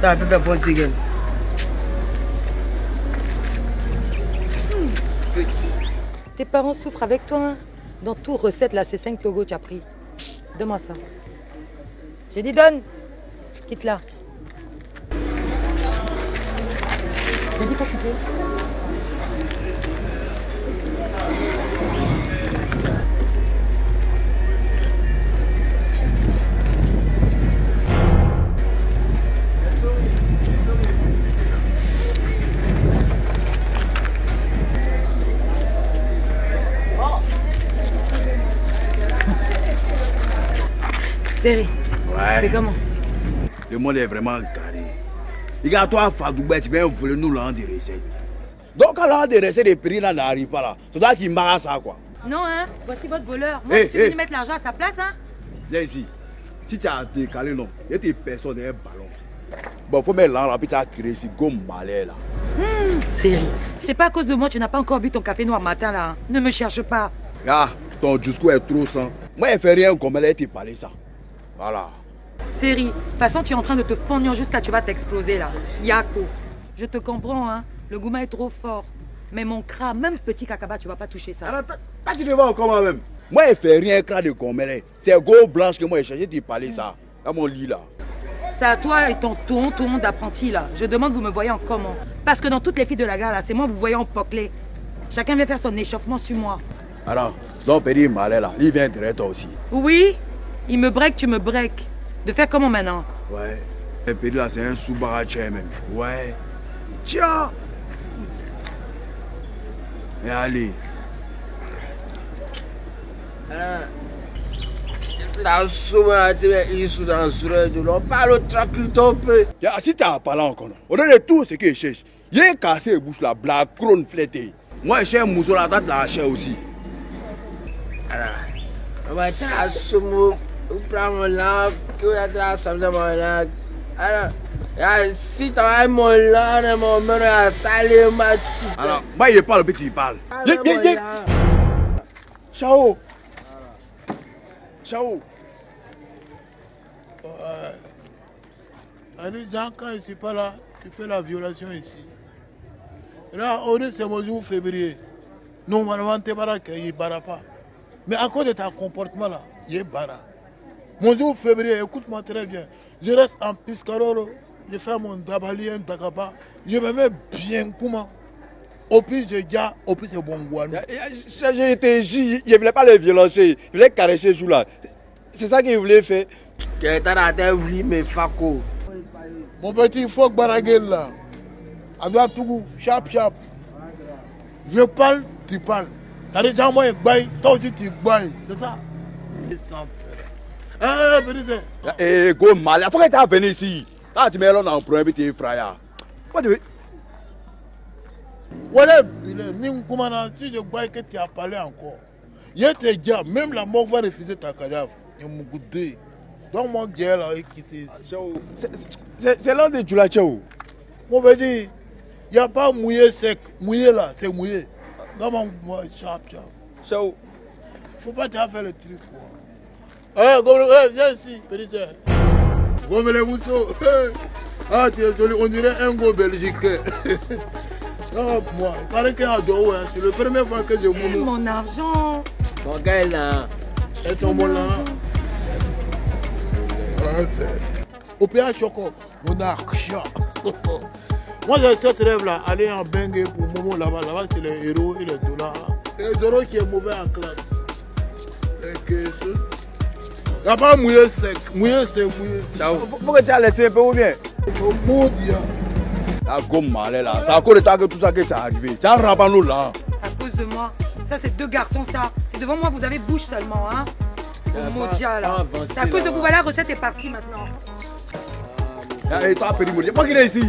Ça va faire bon signe. Petit. Tes parents souffrent avec toi. hein. Dans tout recette, là, c'est 5 Togo, tu as pris. Donne-moi ça. J'ai dit donne. Quitte là. J'ai dit pas quitter. Série, c'est comment? Le monde est vraiment carré. Regarde, toi, Fadoubet, tu viens voler nous l'an des recettes. Donc, quand l'an des recettes, les prix là n'arrivent pas là. C'est toi qui marre ça, quoi. Non, hein Voici votre voleur. Moi, Hey, je suis hey. venu mettre l'argent à sa place, hein Viens ici. Si tu as décalé, non, il y a des personnes et un ballon. Bon, faut mettre l'an là, puis tu as créé ici, gomme balai là. Série. C'est pas à cause de moi, tu n'as pas encore bu ton café noir matin, là. hein. Ne me cherche pas. Ah, ton discours est trop sang. Moi, il fait rien comme elle a été parlé ça. Voilà. Série, de toute façon, tu es en train de te fondre jusqu'à tu vas t'exploser, là. Yako. Je te comprends, hein. Le gourmet est trop fort. Mais mon cra, même petit cacaba, tu vas pas toucher ça. Alors, toi, toi, tu te vois comment même Moi, il fait rien craint de gommel. C'est go blanche que moi, j'ai cherché de parler ça. Dans mon lit là. C'est à toi et ton ton, ton d'apprenti, là. Je demande, vous me voyez en comment? Parce que dans toutes les filles de la gare, là, c'est moi, vous voyez en poclé. Chacun vient faire son échauffement sur moi. Alors, donc, petit malais là, il vient derrière toi aussi. Oui, il me break, tu me break. De faire comment maintenant Ouais. Et puis là, c'est un sous-baraché même. Ouais. Tiens. Et allez. La somme a été issue dans ce de l'on parle tranquille un peu. Si tu as parlé encore, on a tout ce qu'il cherche. Il a cassé les bouches là, blague, crône flété. Moi, j'ai un mousseau t'as de la chair aussi. Alors, on va être somme de mon langue. Alors, si tu as mon langue, mon mère a salé ma petite. Alors, moi, il parle, petit, il parle. Yé, yé, yé. Ciao. Ciao. Allez, Jean, quand je ne suis pas là, tu fais la violation ici. Là, on est c'est mon jour février. Normalement, tu es barra, il ne barra pas. Mais à cause de ton comportement là, il est barra. Mon jour février, écoute-moi très bien. Je reste en Piscarolo, je fais mon dabalien Dakaba. Je me mets bien comment? Au plus je dis, au plus c'est bon. J'ai été ici, il ne voulait pas les violencer, il voulait caresser jour là. C'est ça qu'il voulait faire. Fako. Mon petit, il faut que Baragel là. Avec tout, chap chap. Je parle, tu parles. Ça dit, moi, je baille, toi aussi tu bailles. C'est ça? Eh, petit, Eh, go mal, il faut que tu aies venu ici. Quand tu mets l'homme en premier, tu es frère. Quoi tu veux voilà, ni comment si je baille que tu as parlé encore. Je te dis, même la mort va refuser ta cadavre. Il m'a goûté. Donc, moi, je là, quitter ici. C'est l'homme de Djoulachao. Mon petit, il n'y a pas mouillé sec. Mouillé là, c'est mouillé. Comment moi, chap chap. Ciao. faut pas te faire le truc quoi. Eh, comme eh, viens ici, petit. Comme les moutons. Eh. Ah, tu es joli, on dirait un go belgique. non, moi, il paraît qu'il y a deux hein. C'est la première fois que je Eh, mourrai. Mon argent Mon gars là. Et ton bon là. Ah, c'est- Au PA Choco, mon argent. Moi, j'ai cette rêve là, aller en Bengue pour Momo là-bas. Là-bas, c'est les héros et les dollars. Et le héros qui est mauvais en classe. Et que ce- Il n'y a pas mouillé sec. Mouillé, c'est mouillé. Ciao. Faut que tu aies laissé un peu ou bien? Au. La gomme malais là. C'est à cause de toi que tout ça qui est arrivé. Tu as rabat nous là. À cause de moi. Ça, c'est deux garçons, ça. C'est devant moi, vous avez bouche seulement, hein Au Modia, là. C'est à cause de vous, voilà, la recette est partie maintenant. Et toi, petit moulin, pas qu'il est ici.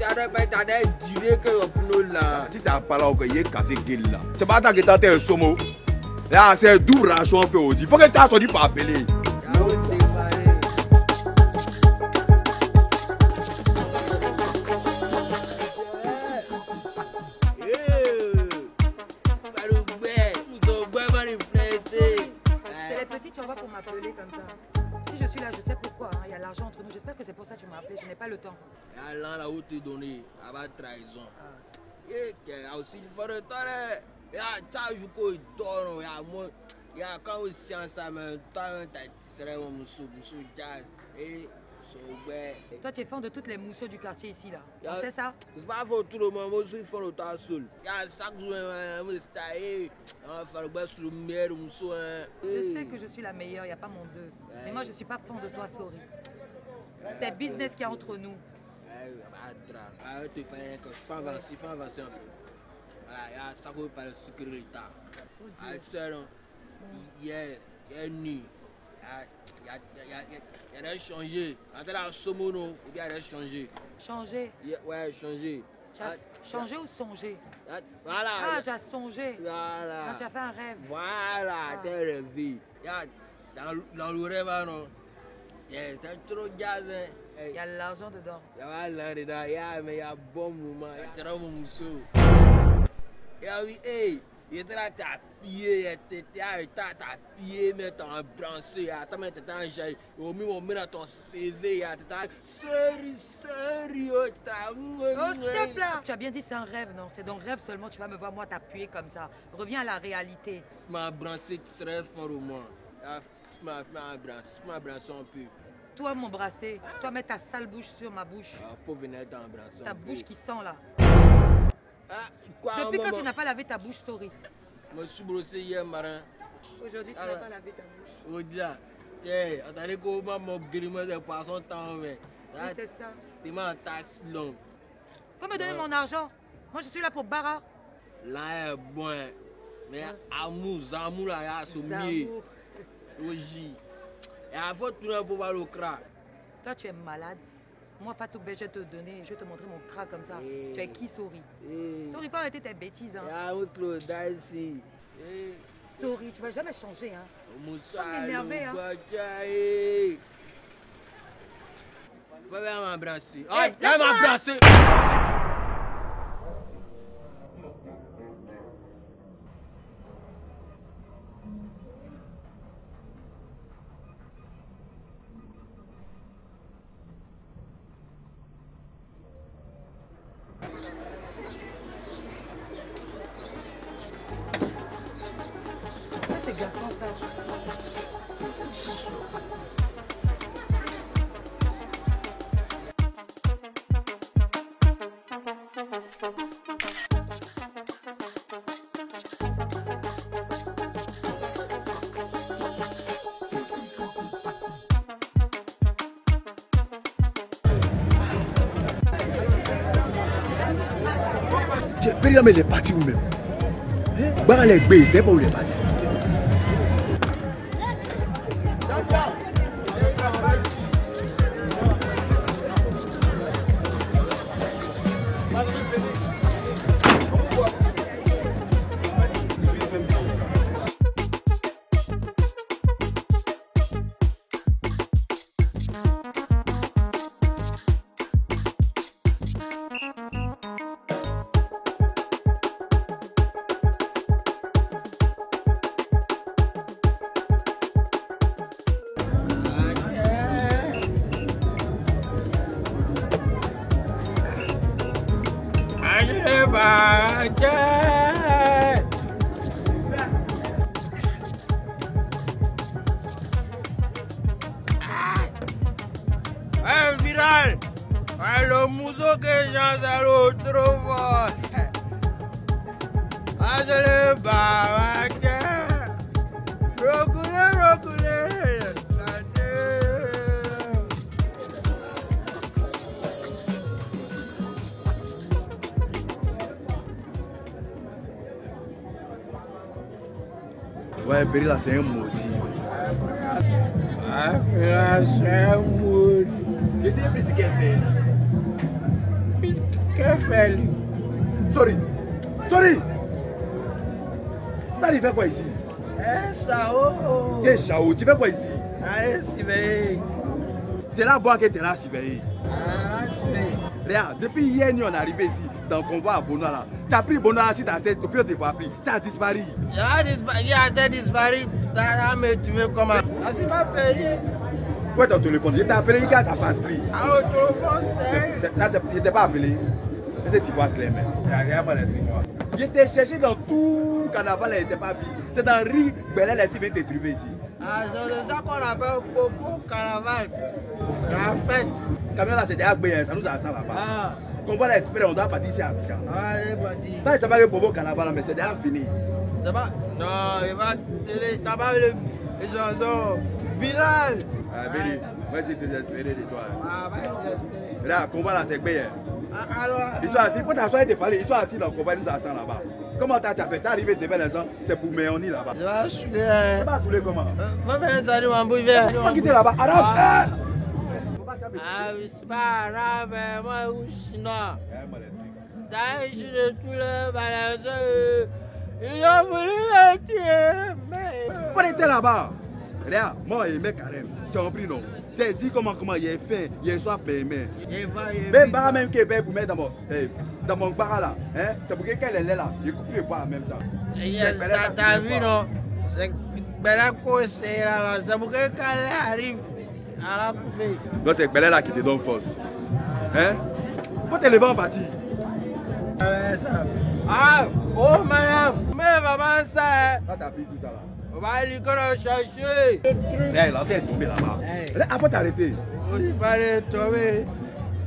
T'as que là. Si tu as pas là, il est cassé gueule là. C'est pas toi qui t'as un somo. Là, c'est double ration fait aussi. Faut que tu aies sorti pour appeler. C'est les petits, tu envoies pour m'appeler comme ça. Si je suis là, je sais pourquoi. Il y a l'argent entre nous. J'espère que c'est pour ça que tu m'as appelé. Je n'ai pas le temps. Où te donner, à trahison. Toi, jazz, tu es fan de toutes les mousseaux du quartier ici, là. Sait ça? C'est pas pour tout le monde, moi je suis fan de chaque jour, va faire le sur meilleur muso, hein. Je sais que je suis la meilleure, il n'y a pas mon deux. Mais moi, je ne suis pas fan de toi, sorry. C'est business qu'il y a entre nous. Drap. Ah, tu avancer un peu. Voilà, il y a ça qu'on parle de sécurité. Ah, tu il a, il y a nu. Il a, il y a, il y a, il y a des changé. Entre la somo, non, et bien il y a changé. A- Ouais, changé. Tu as changé ou songé? Ah, Voilà. Ah, tu as songé. Voilà. Quand tu as fait un rêve. Voilà, Ah. t'es rêvé. Il y a, dans, dans le rêve, ah, non, c'est c'est trop jazz, hein. Il y a de l'argent dedans. Ya va là dedans, ya mais ya bon moment, ya très bon mousseau. Ya oui, hey, il était là, t'as pillé, il t'as pillé, mais t'as branché, t'as mis t'as enjay, au mieux on met dans ton CV, t'as sérieux, sérieux, t'as Oh, step là Tu as bien dit c'est un rêve, non? C'est dans le rêve seulement tu vas me voir moi t'appuyer comme ça. Reviens à la réalité. Tu m'as branché, tu serais fort au moins. M'as tu m'as branché, tu m'as branché un peu. Toi, m'embrasser. Toi, mettre ta sale bouche sur ma bouche. Ah, faut venir t'embrasser. Ta bouche qui sent là. Ah, quoi, Depuis quand tu n'as pas lavé ta bouche, sorry? Je me suis brossé hier, marin. Aujourd'hui, tu Ah n'as pas lavé ta bouche. Odia, tiens, attendez comment mon griment de poisson temps, mais. Oui, c'est ça. Tu m'as tasse long. Faut me donner mon argent. Moi, je suis là pour Bara. Là est bon. Mais amour, amour là, il y a. Oji. Et il faut tourner pour voir le crack. Toi, tu es malade. Moi, Fatou Ben, je vais te donner, je vais te montrer mon crack comme ça. Eh. Tu es qui, Sorry Eh, Sorry, faut arrêter tes bêtises. Hein. a un slow dicey. Eh, Sorry, tu vas jamais changer. Hein. Moussa, m'énerver, le hein. eh. Faut bien m'embrasser. Ah, viens laisse-moi. m'embrasser. Périmé, il est parti où même Bah, les baies, c'est pas où il qu'elle fait. Que fait lui? Sorry. Sorry. T'as fait quoi ici Eh, ça, oh. Qu'est-ce Chao, tu fais quoi ici Allez, si bien. Tu es là à boire que tu es là à surveiller. Ah, c'est. Regarde, depuis hier, nous on est arrivé ici, dans le convoi à Bono là. Tu as pris Bono là sur ta tête, depuis on t'a pas pris. Tu as disparu. Il a disparu, il y a des disparu. Ça a me tué comment? Ah, c'est pas payé. Où est ton téléphone Je t'ai appelé, il a ta passe pris. Allô, téléphone, c'est. C'est- Ça, c'est- je t'ai pas appelé. Que tu vois clair, mais Regarde-moi les trucs noirs. Je t'ai cherché dans tout carnaval, elle n'était pas vu. C'est dans Ri, Belel, s'est bien te trouver ici. Ah, c'est ça qu'on appelle Popo Carnaval. La fête. Le camion là, c'est déjà ça nous attend là-bas. Ah, On va récupérer, on doit partir ici à Abidjan. ah, il est parti. Là, c'est pas que Bobo carnaval, mais c'est déjà fini. Ça va? Non, il va vu les, les chansons virales Ah, Béni, moi, suis désespéré de toi. Ah, va être désespéré. Là, le combat là, c'est bien. Ah, alors. Ils sont assis, pour t'asseoir et te parler, ils sont assis le combat, nous attendent là-bas. Comment t'as fait T'es arrivé devant les gens, c'est pour Méoni là-bas. Je vais saouler. Tu hein. vas saouler comment? Euh, Va faire ça, mon bouille vert. Vas quitter là-bas. Arabe Pas t'amener. Ah, c'est pas hein, moi, ou chinois. Regarde-moi les trucs. D'ailleurs, je suis de tous les balançeurs. Ils ont voulu me tuer, mais. Pourquoi était là-bas Regarde, moi, il met carême. Tu as compris, non? C'est dit comment, comment il est faim, il est soif, mais il il Même bar même qui est payé pour mettre dans mon, eh, dans mon bar là, hein, c'est pour que quand elle est là, il coupe le bois en même temps. Yes, T'as vu, non? C'est Bella c'est là. C'est pour que quand elle arrive. Donc c'est Belé là qui te donne force. Hein Faut te lever en partie. Ah, oh, madame. Mais maman, ça, hein. T'as pris tout ça là. On va aller. Le truc. Là, il est tomber là-bas. Hey. Après t'arrêter. S'est pas tomber.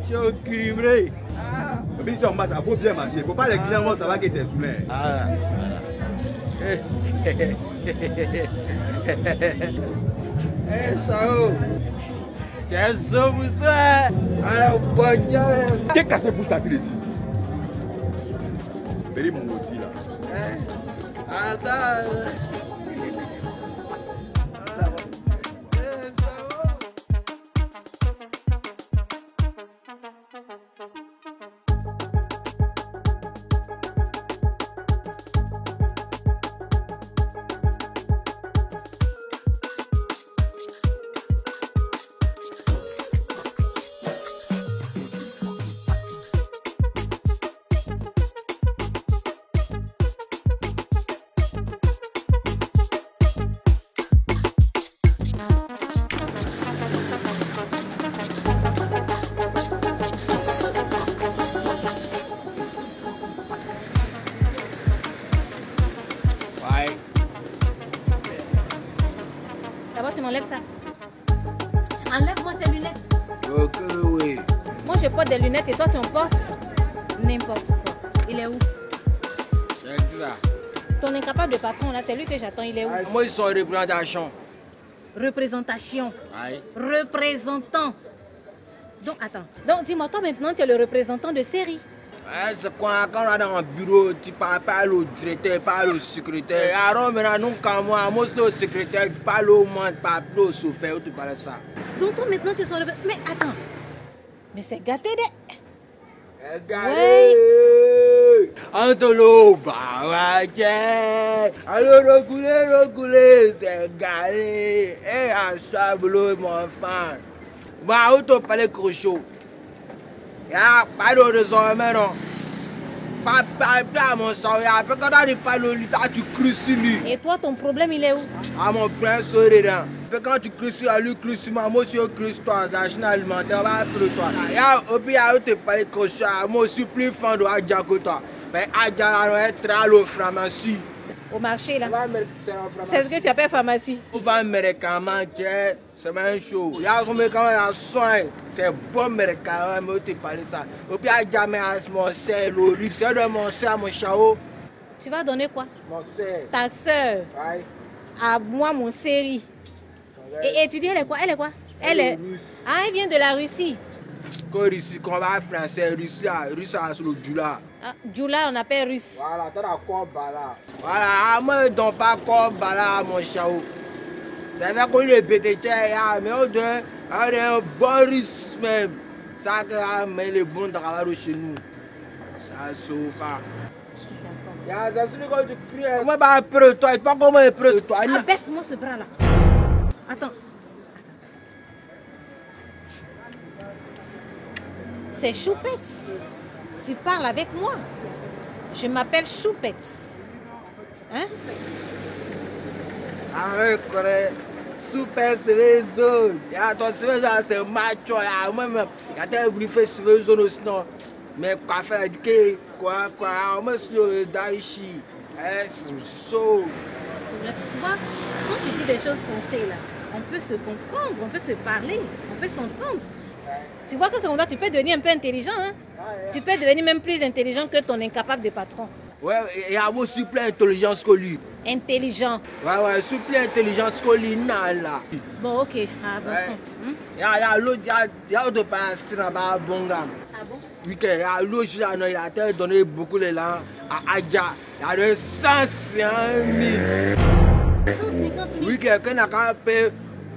Je suis équilibré. Ah. Mais si on marche, il faut bien marcher. Faut pas les clients vont savoir que t'es saoulé. Ah, Eh. T'es cassé bouche ta crise. Belle mon là. Attends. Et toi, tu en portes n'importe quoi. Il est où? Ça. Ton incapable de patron, là, c'est lui que j'attends. Il est où? Moi, ils sont en représentation. Représentation. Représentant. Donc, attends. Donc, dis-moi, toi, maintenant, tu es le représentant de série. Ouais, c'est quoi, quand on est dans un bureau, tu parles, au directeur, parles au secrétaire. Alors maintenant, nous, quand moi, moi, c'est au secrétaire, tu parles au monde, parles au chauffeur, tu parles ça. Donc, toi, maintenant, tu es son représentant. Mais attends. Mais c'est gâté de... Regardez Antolo, bah, ouais, Alors, reculez, reculez, c'est galé. Et à Sablo, mon enfant. Bah, où tu parles crochot Y'a pas de raison, mais non. Pas, pas, pas, mon sang, y'a pas quand tu parles au lit, tu crucies lui. Et toi, ton problème, il est où Ah mon prince dedans. Quand tu cries sur lui, cries sur moi, moi aussi je crie sur toi, la chaîne alimentaire va appeler toi. Et puis ya, te parler comme ça, moi aussi plus fan de Adja que toi. Mais Adja là, est très loin pharmacie. Au marché, là. C'est ce que tu appelles pharmacie. On va médicament, tiens, c'est même chaud. Ya, son médicament, ya soin, c'est bon médicament, mais te parler ça. Et puis Adja, mais mon sel, le riz, c'est de mon à mon chao. Tu vas donner quoi? Mon sel. Ta soeur, Ouais. à moi, mon série. Et, et tu dis, elle est quoi? Elle est quoi? Elle est... russe. Ah, elle vient de la Russie. Quand Russie, va français, Russie, là, Russie, là, sur le Djoula. Ah, Djoula, on appelle russe. Voilà, t'as la combat là. Voilà, ah, moi, donc pas combat là, mon chao. C'est vrai qu'on est bêté, mais on est un bon russe même. Ça, que, ah, mais les bons travailleurs chez nous. Ça, c'est pas. C'est celui que tu cries. Moi, bah, près de toi, et pas comment près de toi. Ah, baisse-moi ce bras-là. Attends. C'est Choupette. Tu parles avec moi. Je m'appelle Choupette. Hein? Avec, correct. super CV zone. CV zone c'est macho. Ya moi-même, ya t'as voulu faire CV zone aussi non. Mais quoi faire éduquer quoi quoi. Moi je suis Daichi. Eh, c'est chaud. Tu vois, quand tu dis des choses sensées là, on peut se comprendre, on peut se parler, on peut s'entendre. Tu vois que c'est comme ça, tu peux devenir un peu intelligent. Hein? Tu peux devenir même plus intelligent que ton incapable de patron. Ouais, il y a aussi plus intelligence que lui. Intelligent. Ouais, ouais, plus intelligence que lui, là. Bon, ok, avançons. Il y a, y a l'autre, il y a, y a l'autre pasteur là-bas, bon gars. Ah bon? Oui, il y a l'autre, là, il a donné beaucoup de là à Adja. Il a donné 150 000. 150 000. Oui, que, quand on a fait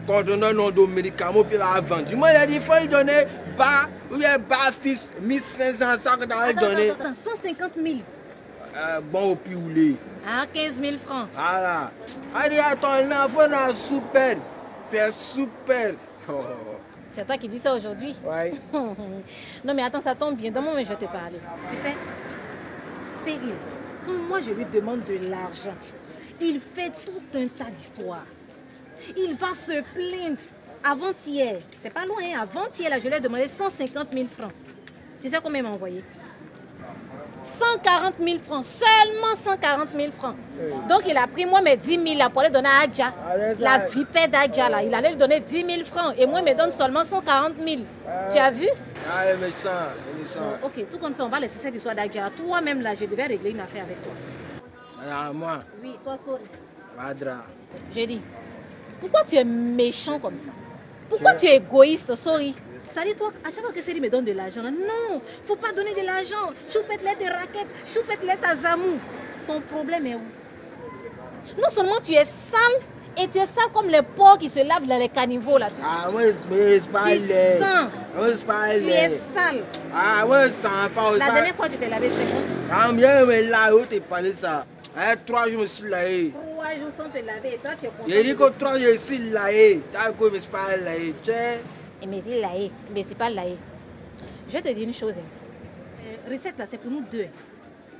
coordonneur non de médicaments, puis il a vendu. Moi, il a dit, il faut lui donner bas, ou bien bas fils, 1500, ça que tu as Attends, donné. attends, attends, 150 000. Euh, bon, au pioulé. Ah, 15 000 francs. Voilà. Allez, attends, l'enfant est super. C'est super. Oh. C'est toi qui dis ça aujourd'hui Ouais. non mais attends, ça tombe bien. Dans un moment, je vais te parler. Tu sais, sérieux, quand moi je lui demande de l'argent, il fait tout un tas d'histoires. Il va se plaindre. Avant-hier, c'est pas loin, hein, avant-hier, je lui ai demandé 150 000 francs. Tu sais combien il m'a envoyé? 140 000 francs, seulement 140 000 francs. Donc il a pris moi mes 10 000 là pour les donner à Adja. La vipère d'Adja là, il allait lui donner 10 000 francs et moi il me donne seulement 140 000. Tu as vu? Ah, les méchants. Bon, Ok, tout compte fait, on va laisser cette histoire d'Adja. Toi-même là, je devais régler une affaire avec toi. Ah, moi, Oui, toi, sorry. Madra. J'ai dit, pourquoi tu es méchant comme ça? Pourquoi tu es égoïste, sorry ça dit toi, à chaque fois que Céline me donne de l'argent, non, faut pas donner de l'argent. Choupette-les tes raquettes, choupette-les ta zamou. Ton problème est où? Non seulement tu es sale, et tu es sale comme les porcs qui se lavent dans les caniveaux là. Tu, Ah, moi, je suis pas Tu je suis pas tu es sale. Ah, je sens pas. La dernière fois tu t'es lavé, c'est bon Ah, bien, mais là, où t'es parlé ça? Hein, trois jours, je me suis lavé. Trois jours sans te laver, et toi tu es content. Dit de- que trois jours, je suis lavé. T'as quoi, je suis pas. Tiens. Et mais c'est laé, mais c'est pas laé. Je vais te dire une chose. hein. Euh, recette là, c'est pour nous deux. hein.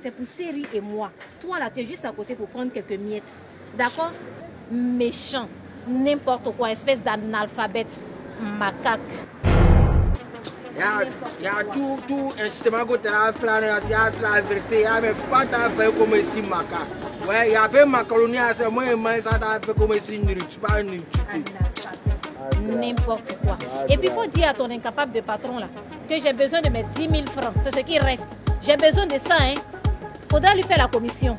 C'est pour Série et moi. Toi là, tu es juste à côté pour prendre quelques miettes. D'accord? Méchant. N'importe quoi, espèce d'analphabète. Macaque. Il y a, il y a tout, tout instrument que tu as fait, il y a la vérité. Il y a, mais faut pas t'en faire comme ici, maca. Ouais, il y a peu macaroni, c'est moi, mais ça t'a fait comme ici, une riche, pas une. Analphabète. N'importe quoi. Et puis il faut dire à ton incapable de patron là que j'ai besoin de mes 10 000 francs. C'est ce qui reste. J'ai besoin de ça, hein. Faudra lui faire la commission.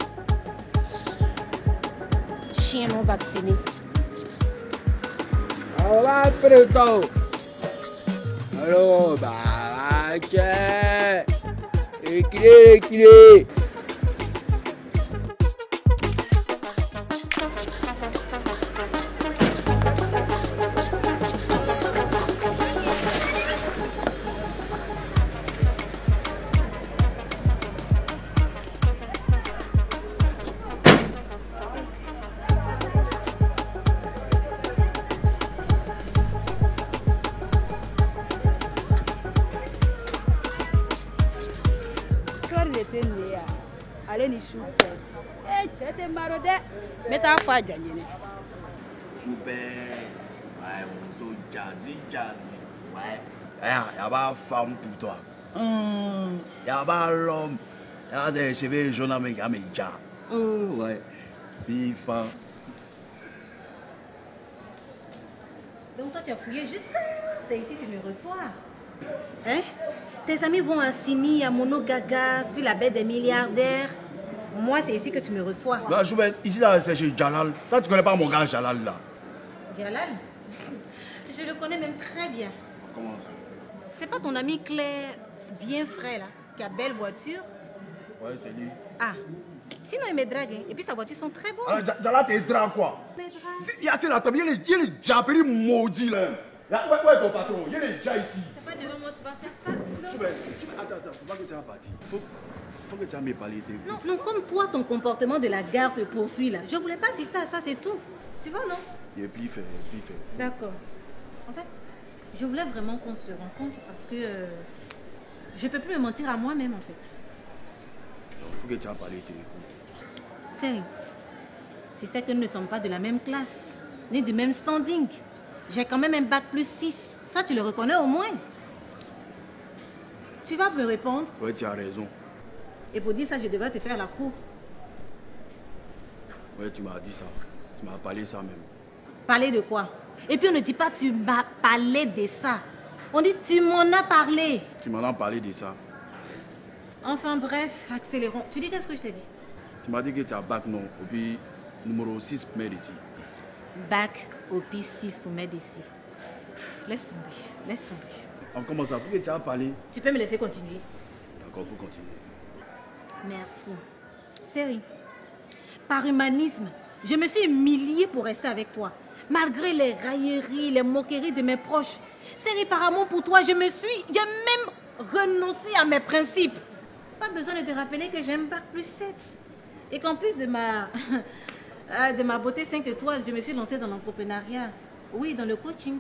Chien non vacciné. Va après toi. Alors, bah, tiens. Écris, écris. Super. Ouais, mon so jazzy, jazzy. Ouais. Il y a pas femme pour toi. Il y a pas l'homme. Il y a des cheveux jaunes avec un média. Ouais. Si, fan. Donc toi tu as fouillé jusqu'à c'est ici que tu me reçois. Hein? Tes amis vont à Sini, à Mono Gaga, sur la baie des milliardaires. Moi c'est ici que tu me reçois. Là, je vais ici, là, c'est chez Jalal. Toi, tu connais pas mon gars Jalal, là. Jalal Je le connais même très bien. Comment ça? C'est pas ton ami Claire, bien frais là, qui a belle voiture? Ouais, c'est lui. Ah, sinon il me drague. hein. Et puis sa voiture sont très bonnes. Alors, Ja- Jalal, t'es drap, quoi? Il drague. Y a la table, il y a les- il y a les japperies maudits, là. Là, ouais, ouais, ton patron, il y a les gens ici. C'est pas devant moi tu vas faire ça. Tu veux, tu veux, attends, attends, faut pas que tu aies parti. Faut, faut que tu aies me parler. t'es- Non, non, comme toi, ton comportement de la gare te poursuit là. Je voulais pas assister à ça, c'est tout. Tu vois, non? Il est plus fait, plus fait. D'accord. En fait, je voulais vraiment qu'on se rencontre parce que euh, je peux plus me mentir à moi-même en fait. Donc, faut que tu aies parlé, t'es écoute. Sérieux? Tu sais que nous ne sommes pas de la même classe. ni du même standing. J'ai quand même un bac plus 6. Ça, tu le reconnais au moins. Tu vas me répondre. Ouais, tu as raison. Et pour dire ça, je devrais te faire la cour. Ouais, tu m'as dit ça. Tu m'as parlé ça même. Parler de quoi? Et puis on ne dit pas tu m'as parlé de ça. On dit tu m'en as parlé. Tu m'en as parlé de ça. Enfin bref, accélérons. Tu dis qu'est-ce que je t'ai dit? Tu m'as dit que tu as bac non. Et puis, numéro 6 pour mettre ici. Bac au piste 6 pour mettre ici. Pff, Laisse tomber, laisse tomber. On commence à que tu as parlé. Tu peux me laisser continuer D'accord, faut continuer. Merci. Série, par humanisme, je me suis humiliée pour rester avec toi. Malgré les railleries, les moqueries de mes proches. Série, par amour pour toi, je me suis... J'ai même renoncé à mes principes. Pas besoin de te rappeler que j'ai un bac plus 7. Et qu'en plus de ma... euh, de ma beauté 5 étoiles, je me suis lancée dans l'entrepreneuriat. Oui, dans le coaching.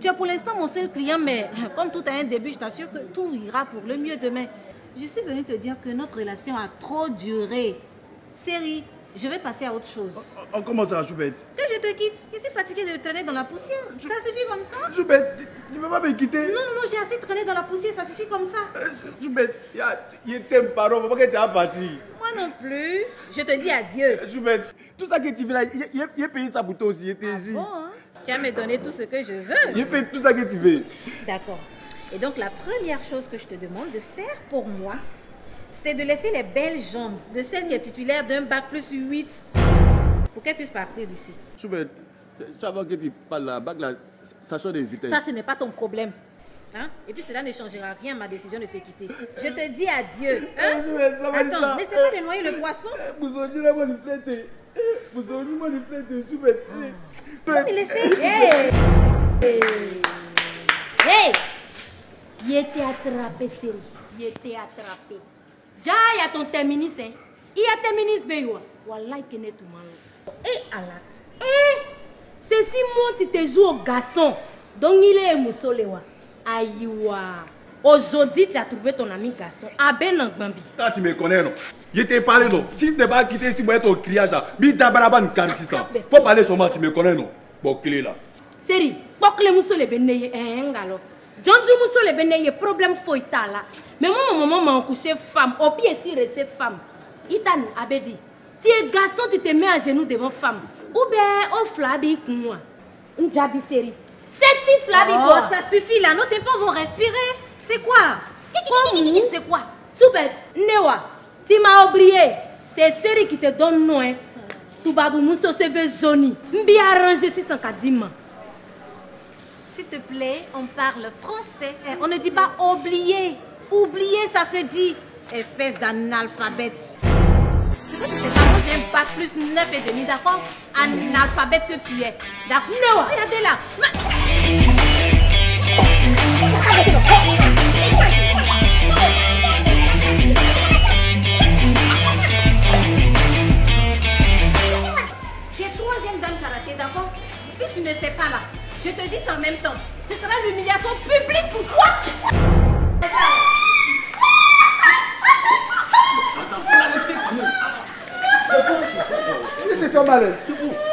Tu es pour l'instant mon seul client, mais comme tout a un début, je t'assure que tout ira pour le mieux demain. Je suis venue te dire que notre relation a trop duré. Série, je vais passer à autre chose. On commence à Choupette. Que je te quitte, je suis fatiguée de traîner dans la poussière. Ça suffit comme ça? Choupette, tu- tu peux pas me quitter? Non, non, j'ai assez traîné dans la poussière, ça suffit comme ça. Choupette, il t'aime pas que tu as parti. Moi non plus. Je te dis adieu. Choupette, tout ça que tu fais là, il a payé ça pour toi aussi, il était Bon, hein? Tu vas me donner tout ce que je veux. Il fait tout ça que tu veux. D'accord. Et donc la première chose que je te demande de faire pour moi, c'est de laisser les belles jambes de celle qui est titulaire d'un bac plus 8 pour qu'elle puisse partir d'ici. Chaque fois que tu parles la bague là, ça change de vitesse. Ça, ce n'est pas ton problème. Hein? Et puis cela ne changera rien à ma décision de te quitter. Je te dis adieu. Hein? Eh. Attends, n'essaie pas de noyer le poisson? Tu vas me laisser. Hey! Hey! Il était attrapé, Siri. Il était attrapé. Ja, il y a ton terminus, hein. Il y a terminus, Beyoua. Wallah, il connaît tout le monde. Eh, Allah. Eh! C'est si moi, tu te joues au garçon. Donc, il est moussolewa. Aïwa. Aujourd'hui, tu as trouvé ton ami garçon. À Ben Bambi. Là, tu me connais, non? Je t'ai parlé, non? Si tu n'es pas quitté, si moi, être au criage là, mi tabaraba ni karisita. Faut parler seulement, tu me connais, non? Bon, clé là. seri kpɔkile muso le be ne ye ɛɛ nga lɔ jɔnju muso le be ne ye problème foyi t'a la mais mo mɔmɔ ma coucher femme au pied si rester femme i ta nin a bɛ di tu es garçon tu te mets à genoux devant femme ou bien o fila b'i kun wa n jaabi seri sexy fila b'i Oh, ça suffit là. Nos tympans vont respirer. C'est quoi? C'est quoi? Soubet, Newa, tu m'as oublié. C'est Seri qui te donne nom. Hein. Tubabu Mousso se veut zoni. Mbi arrangé 640 man. S'il te plaît, on parle français. Eh, On ne dit pas oublier. Oublier, ça se dit. Espèce d'analphabète. J'ai un bac plus 9 et demi, d'accord? Analphabète que tu es. D'accord? Non. Regardez là. Es troisième dame karaté, d'accord? Si tu ne sais pas là, je te dis ça en même temps. Ce sera l'humiliation publique pour toi. Il mal, c'est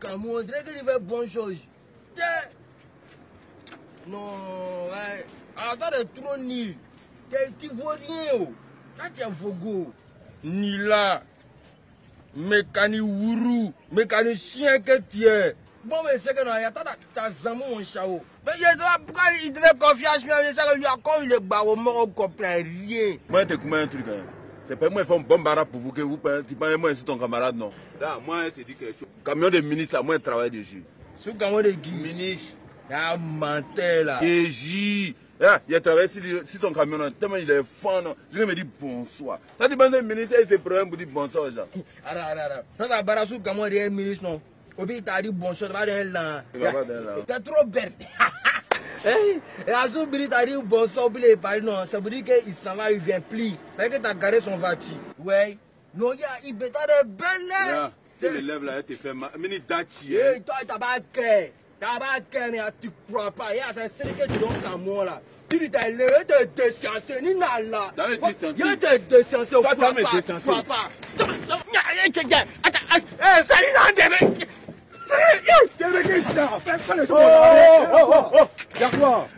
Cameroun. On dirait qu'il fait bonne chose. Non, ouais. Attends de trop nul. T'es- Tu vois rien. Là, tu es Vogo. Ni là. Mécanique Wourou, mécanique chien que tu es. Bon, mais c'est que non, il y a ta zamou, mon chao. Mais je dois, pourquoi il te fait confiance, mais sais que lui, encore, il est barreau, moi, on comprend rien. Moi, je te commets un truc. Hein. C'est pas moi qui fais un bon barra pour vous que vous tu parles moi, c'est ton camarade, non? Là, moi, je te dis quelque chose. Camion de ministre, moi, je travaille dessus. Ce camion de. Ministre. Il y a un menteur là. Et J. Ah, il a travaillé sur, son camion, tellement il est fan. non? Je me dis bonsoir. Ça, tu que le ministre, il a ses problèmes pour dire bonsoir. Ara, ara, ara. Ça, ça barre sous camion de ministre, non? Obi, il t'a dit bonsoir, tu vas dans pas là. T'es trop bête. Hey, et à ce moment t'as dit bonsoir, puis il est parti, non. Ça veut dire qu'il s'en va, il vient plus. Parce que t'as garé son voiture. Ouais. Non, il y a, il bêta de belle Yeah. Si l'élève là, il te fait mal. Mini dachi, Hey, hein. toi, t'as pas cœur. T'as pas cœur, mais tu crois pas. Il y a c'est celui que tu donnes à moi là. Tu dis, t'as levé de décensé, ni n'a là. Dans les décensés. Il y a des décensés, Toi, tu crois as mes pas, tu décensés. crois pas. Est. Eh. Oh, oh, oh,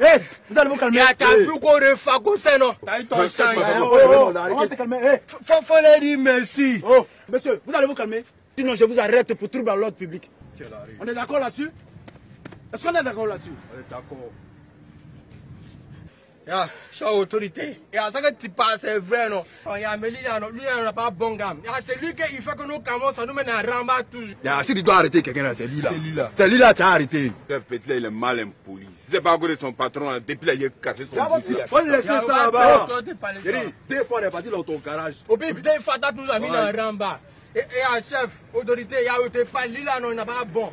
Eh, vous allez vous calmer. Mais t'as vu qu'on comme ça, non? T'as eu ton Eh, oh, oh, oh, on va se calmer. Eh, Faut, leur dire merci. oh, monsieur, vous allez vous calmer. Sinon, je vous arrête pour trouble à l'ordre public. On est d'accord là-dessus? Est-ce qu'on est d'accord là-dessus? D'accord. Ya, chère autorité. Ya, ça que tu parles, c'est vrai, non? Oh, Ya, mais lui, là, non, lui, là, n'a pas bon gamme. Ya, c'est lui qui il fait que nous, camions, ça nous mène à ramba toujours. Yeah, si tu dois arrêter quelqu'un c'est lui là. C'est lui là. C'est lui là, tu as arrêté. Le petit là, il est mal impoli. C'est pas de son patron, là, depuis là, il a cassé son bouc, là. Faut le laisser Ya, ça là-bas. deux fois, on est parti dans ton garage. Au pire, des fois, t'as nous a mis Ouais. dans ramba. Et, et, ya, chef, autorité, ya, il te parle, lui, là, non, il n'a pas bon.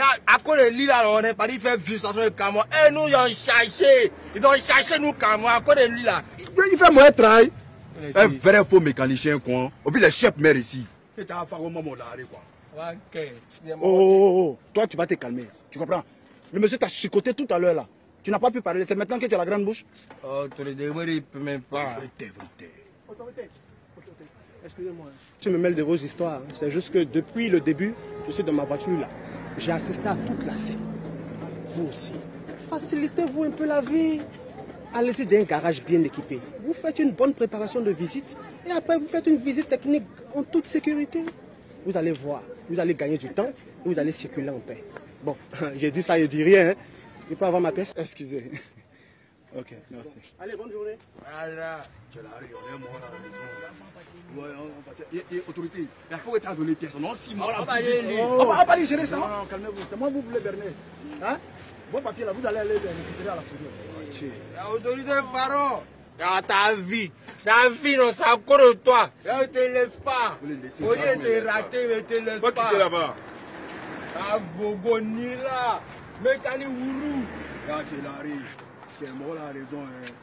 À, à cause de lui, là, on est parti faire visitation de camion. Et nous, ils ont cherché. Ils ont cherché nous, camions, à cause de lui, là. Il fait moins travail. Un vrai faux mécanicien, quoi. Et puis le chef maire ici. Et tu vas faire au moment d'arrêt, quoi. Ok. Oh, oh, oh, oh, toi, tu vas te calmer. Tu comprends? Le monsieur t'a chicoté tout à l'heure là. Tu n'as pas pu parler. C'est maintenant que tu as la grande bouche? Autorité, moi, il peut même pas. Autorité, autorité, excusez-moi. Tu me mêles de vos histoires. hein. C'est juste que depuis le début, je suis dans ma voiture là. J'ai assisté à toute la scène. Vous aussi. Facilitez-vous un peu la vie. Allez-y dans un garage bien équipé. Vous faites une bonne préparation de visite et après vous faites une visite technique en toute sécurité. Vous allez voir, vous allez gagner du temps et vous allez circuler en paix. Bon, j'ai dit ça, je dis rien. hein. Je peux avoir ma pièce? Excusez. Ok, merci. Allez, bonne journée. Voilà. autorité, il faut que tu aies donné pièce. Non, six mois. On va aller lire. On va, on va aller gérer ça. Non, non, calmez-vous. C'est moi, vous voulez berner. Hein? Bon papier là, vous allez aller le récupérer à la fourrière. La autorité Pharaon. Ya, ta vie. Ta vie, non, c'est à cause de toi. Ne te laisse pas. Au lieu ça, de mais- te rater, ne te laisse Faut pas. quitter là-bas. Ta Vogoni là. Mécanique Wourou. Quand tu l'arrives, tu es mort la raison. Hein.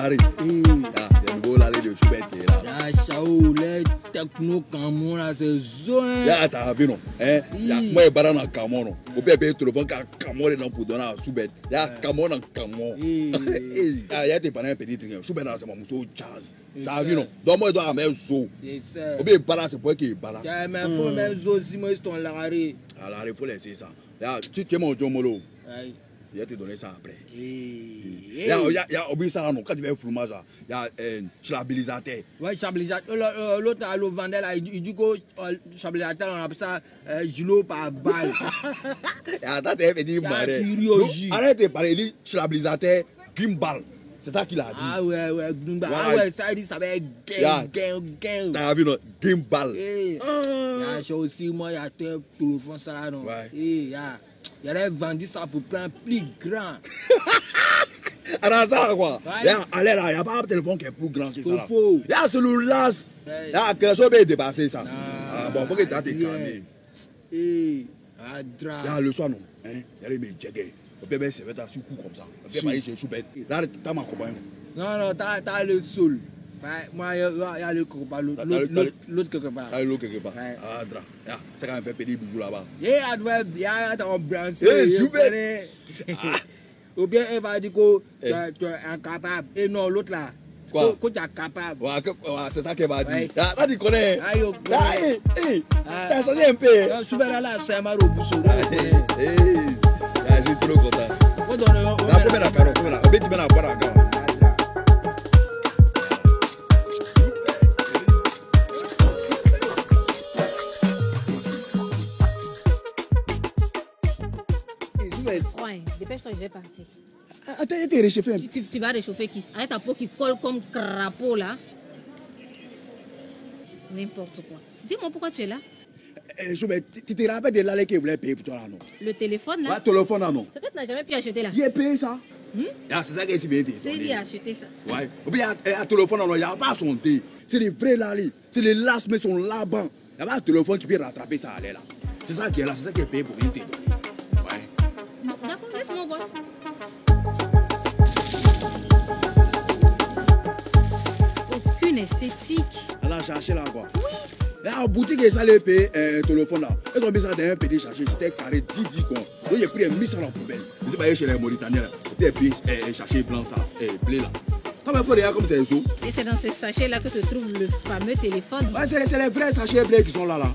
Là, là, arrive. Là, il y a un gros là, de Choubette qui est là. Ya, Chao, les techno camions là, c'est zone. Ya ta vu non hein ya moi e bara na kamo no o be be téléphone ka kamo de na pour donner à Choubette ya kamo na kamo Eh. ya ya te pana un petit truc Choubette na c'est mon muso jazz ta vu non donc moi doit amener zo C'est ça. o be bara c'est pour qu'il bara Ya, mais faut même Zosi, moi, ils sont là. arrêt. alors il faut laisser ça ya tu tu es mon jomolo Aïe. Il va te donner ça après Eh. ya ya ya obi ça non quand tu fais fromage là ya un stabilisateur Ouais, stabilisateur. Le- euh, L'autre, le vendeur, là, il dit il que euh, stabilisateur, on appelle ça euh, gilo par balle. Ya, maré tu ris au jus. arrête de parler il dit stabilisateur gimbal c'est ça qu'il a dit Ah ouais, ouais. Ouais. Ah ouais, ça dit, ça va être gain, gain, gain. T'as vu, non? Gimbal. Eh, ya, j'ai aussi, moi, il y a tel téléphone, ça là, non? Ouais. Il y aurait vendu ça pour plein plus grand. Alors ça, quoi? Ouais. Là, allez là, il n'y a pas un téléphone qui est plus grand que ça. Faux. Il y a celui-là. Ouais. Là, quelque chose peut dépasser ça. Ah, Ah, bon, faut que tu aies te calmer. Eh, ah, Là, le soir, non. Hein, il y a les mecs djégés. On peut mettre ses vêtements sur coup comme ça. On peut pas aller chez Choubette. Là, t'as ma compagne. Non, non, t'as t'as le sol. Ouais, moi, il y a- il y a le quelque part, l'autre l'autre- l'autre- l'autre quelque part. T'as l'eau quelque part. Ouais. Ah, dra. C'est quand même fait pédé bisous là-bas. Eh, elle doit bien être embrassée. Eh, il Joubert. connaît. Ou bien elle va dire que tu Eh. es- tu es incapable. Et non, l'autre là. Quoi? Que tu es capable. Ouais, c'est ça qu'elle va dire. Là, là, tu connais. Ah, yo, Là, hé, hé, Ah. t'as changé un peu. Vais là, c'est un maro bousso. Hé, trop content. La carotte, mettre la- on peut te mettre la boîte à. Hein. Dépêche-toi, je vais partir. Attends, t'es réchauffé un Tu, tu- tu vas réchauffer qui? Avec ta peau qui colle comme crapaud là. N'importe quoi. Dis-moi pourquoi tu es là. Eh, je mais tu te rappelles de l'allée qu'il voulait payer pour toi là, non? Le téléphone là? Ouais, téléphone là, non Ce que tu n'as jamais pu acheter là. Il est payé ça? Hmm? Ah, c'est ça qui est si bien dit. C'est lui a acheté ça. Ouais. Et puis, il y a un téléphone, là, il n'y a pas son thé. C'est les vrais là, c'est les lasses, mais sont là-bas. Il n'y a pas un téléphone qui peut rattraper ça, là. C'est ça qui est là, c'est ça qui est payé pour une thé. Ouais. Esthétique. Elle a cherché là, quoi. Oui. La boutique, ils allaient payer un téléphone là. Ils ont mis ça dans un petit chercher, c'était carré 10 10 quoi. Donc, j'ai pris et mis ça dans la poubelle. Ils sont allés chez les Mauritaniens là. Et puis, eh, chercher blanc ça, et blé là. Comme il faut regarder comme c'est un sou. Et c'est dans ce sachet là que se trouve le fameux téléphone. Ouais, c'est les vrais sachets bleus qui sont là là.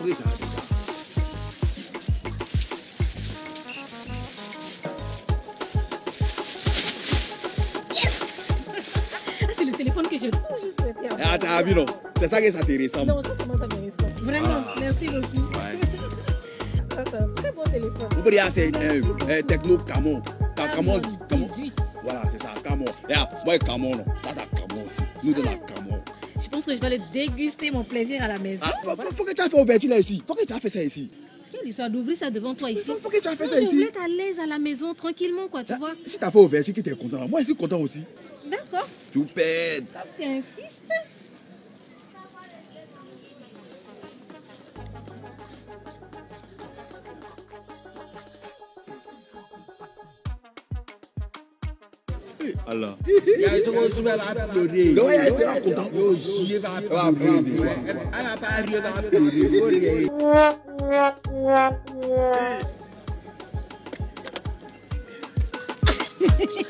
Regarde téléphone que j'ai toujours souhaité avoir. Ah, t'as vu non C'est ça que ça te ressemble. Non, ça, ça me ressemble Vraiment, Ah. merci beaucoup. Ouais. Ça, c'est un très bon téléphone. Vous pouvez dire, c'est euh, euh, Techno Camon. T'as Camon. Camon. 18. Voilà, c'est ça, Camon. Regarde, moi, Camon, non. T'as ta Camon aussi. Nous, de la Camon. Je pense que je vais aller déguster mon plaisir à la maison. Ah, faut, faut, faut que tu aies fait ouverture là ici. Faut que tu aies fait ça ici. Quelle histoire d'ouvrir ça devant toi ici Faut, que tu aies fait Non, ça je ici. voulais être à l'aise à la maison, tranquillement, quoi, tu Ah, vois. Si t'as fait ouverture, qui t'es content là. Moi, je suis content aussi. D'accord, Super. comme tu insistes? Allah.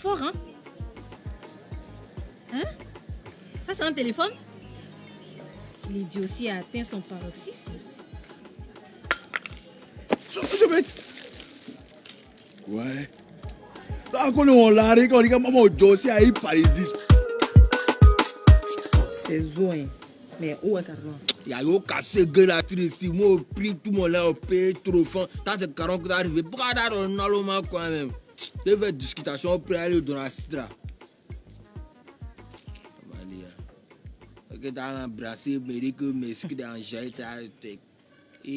fort, hein Hein? Ça, c'est un téléphone L'idiotie a atteint son paroxysme. Je, je vais. Ouais. Quand on l'a dit, quand on dit que maman Josie a eu Paris 10. C'est zoé. Mais où est Carlon Il y a eu cassé gueule à tirer ici. Moi, au prix, tout monde là, au pays, trop fin. T'as ces 40 qui est arrivé. Pourquoi t'as un allemand quand même? Te ve diskitasyon pre alè yon dona sitra. Mali ya. Ake ta an brase meri ke meski de an jay ta yon tek. E.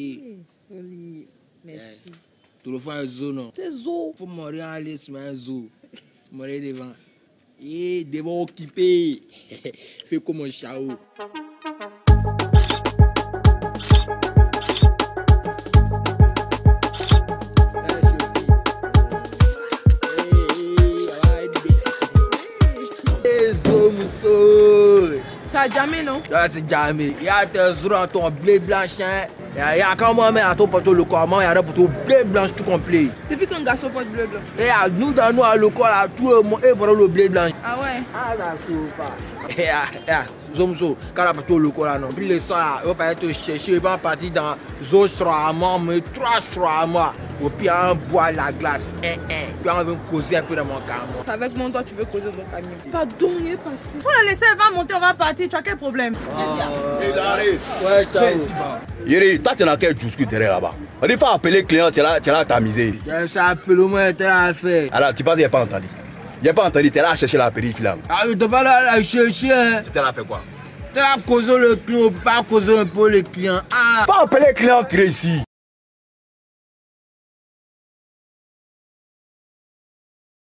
Soli. Mersi. Eh, Tolo fwa yon zo non. Te zo. Fwa mori an lè seman zo. Mori devan. E devan okipe. Fe komon chawo. A jamais, non c'est jamais. Il y a tes à ton blé blanche. hein. Il y a- quand moi-même à ton poteau le comment il y a pour blé blanche tout complet. Depuis quand garçon porte bleu blanc Et à nous, dans nous, à le corps, là, tout le monde est pour le blé blanc. Ah ouais Ah, ça sauve pas. Et ah, Zomzo, quand on a pas le corps là, non. Puis les soirs, là, il va pas te chercher, il va partir dans zone moi mais trois moi Au pire, on boit la glace, un, un. Puis on va causer un peu dans mon camion. C'est avec moi, toi, tu veux causer mon camion. Pardon, il est passé. Faut la laisser, elle va monter, on va partir. Tu as quel problème? Ouais, ciao. Yeri, toi, tu n'as qu'un jusque derrière là-bas? On dit, faut appeler le client, tu es là, tu es là à t'amuser. J'aime ça, appelle-moi, t'es là à faire. Alors, tu penses qu'il n'a pas entendu? Il n'a pas entendu, tu es là à chercher la périphérie. Ah, mais t'es pas là à chercher, hein. Tu es là à faire quoi? T'es là à causer le client, pas causer un peu le client? Ah, Pas appeler le client ici.